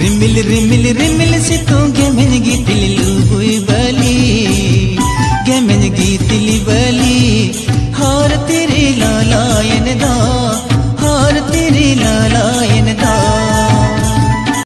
रिमिल रिमिल रिमिल से तो गेमन गीतिलु हुई बली गेमन गीतिली